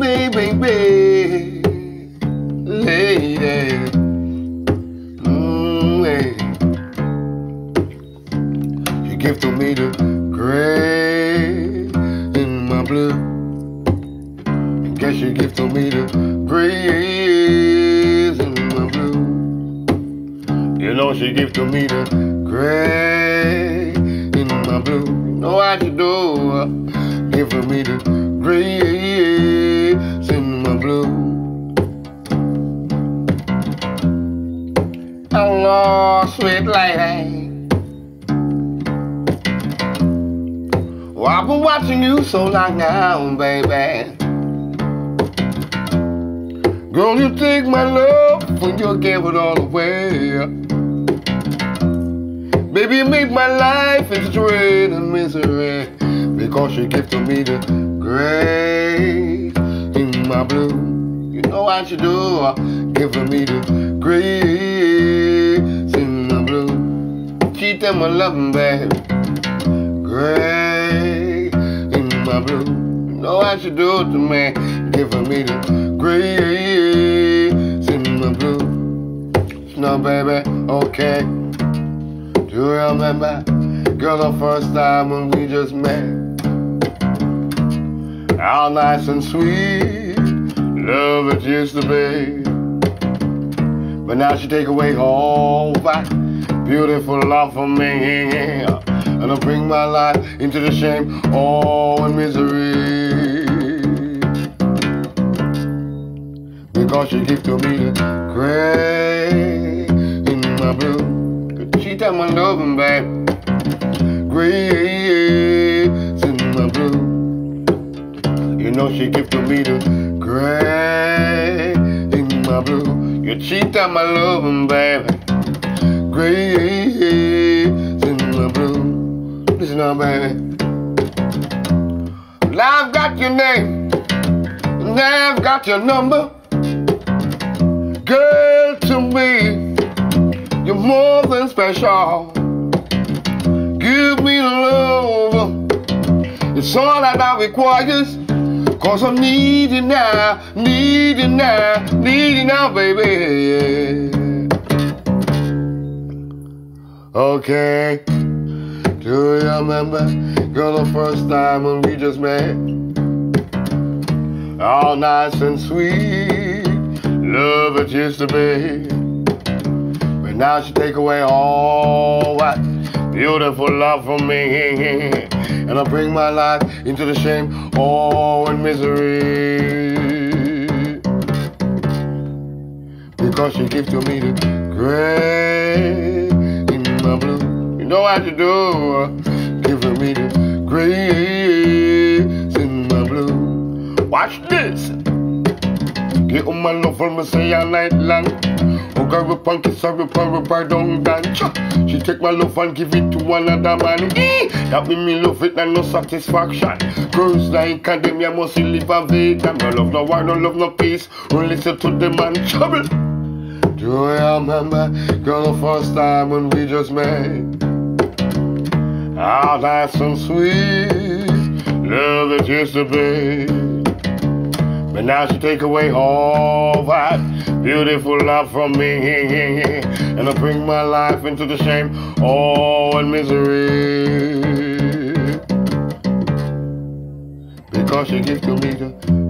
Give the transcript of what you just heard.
baby, baby, lady. Mm, hey. She give to me the gray in my blue. Guess she give to me the grays in my blue. You know she give to me the gray in my blue. You know what you do? Give to me the grays sweet lady. Well, I've been watching you so long now, baby. Girl, you take my love when you gave it all away. Baby, you make my life into dread and misery because you give to me the gray in my blue. You know what you do, uh, giving me the grace Cheat them my loving, baby. Gray in my blue. Know what you do to me, giving me the gray in my blue. No, baby, okay. Do you remember, girl, the first time when we just met? How nice and sweet love it used to be. But now she take away all that beautiful love for me. And I bring my life into the shame, all and misery. Because she give to me the gray in my blue. She tell my loving babe. Gray in my blue. You know she give to me the gray in my blue. You cheat on my loving baby. Grace Listen now, baby. I've got your name. Now I've got your number. Girl, to me, you're more than special. Give me the love. It's all that I requires. Cause I'm needing now, needing now, needing now, baby. Okay. Do you remember, girl, the first time when we just met? All nice and sweet, love it used to be. But now she take away all that beautiful love from me. And I bring my life into the shame, all and misery. Because she give to me the my blue. You know what to do, giving me the grace in my blue. Watch this. Get on my love for me say all night long. Oh girl, we punky, sorry, sorry, pardon, dance. She take my love and give it to another man. That mean me love it and no satisfaction. Girls like academia must live a vegan. No love no war, no love no peace. Don't listen to the man trouble. Do you remember, girl, the first time when we just met? How nice and sweet love it used to be. But now she take away all that beautiful love from me. And I bring my life into the shame, all and misery. Because she gives to me the